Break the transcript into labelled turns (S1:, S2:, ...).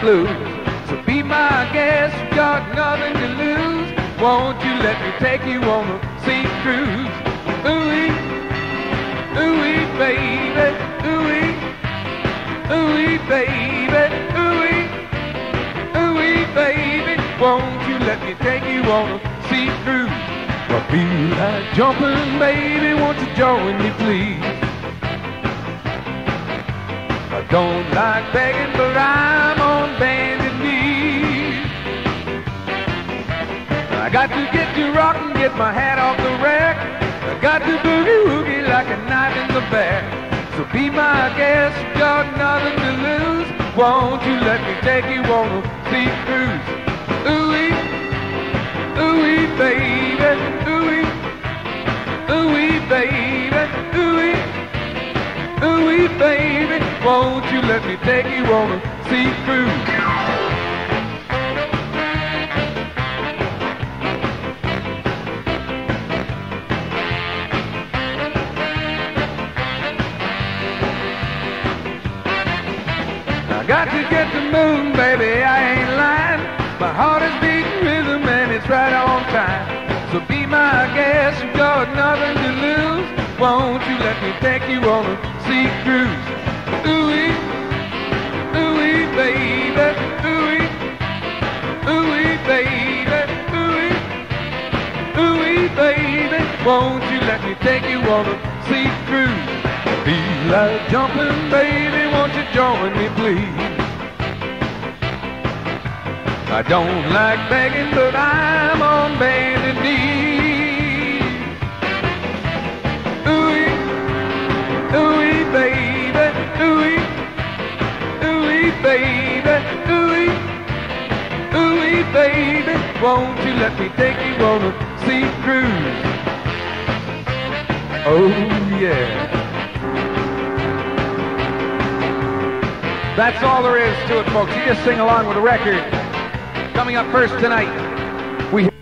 S1: blues. So be my guest, you got nothing to lose. Won't you let me take you on a sea cruise? Ooh-wee, ooh-wee, baby, ooh-wee, ooh-wee, baby, ooh-wee, ooh-wee, baby. Won't you let me take you on a sea cruise? I feel like jumping, baby, won't you join me, please? I don't like begging, but I'm got to get to rock get my hat off the rack. I got to boogie woogie like a knife in the back. So be my guest, you got nothing to lose. Won't you let me take you on a sea cruise? Ooh-wee, ooh-wee, baby, ooh-wee, ooh-wee, baby, ooh-wee, ooh-wee, baby. Won't you let me take you on a sea cruise? Got to get the moon, baby, I ain't lying. My heart is beating rhythm and it's right on time. So be my guest, you got nothing to lose. Won't you let me take you on a sea cruise? Ooh-wee, ooh-wee, baby, ooh-wee, ooh-wee, baby, ooh-wee, ooh-wee, baby. Won't you let me take you on a sea cruise? Feel like jumping, baby, won't you join me, please? I don't like begging, but I'm on bended knee. Ooh-wee, ooh-wee, baby, ooh-wee, ooh-wee, baby, ooh-wee, ooh-wee, baby. Won't you let me take you on a sea cruise? Oh, yeah. That's all there is to it, folks. You just sing along with the record. Coming up first tonight, we.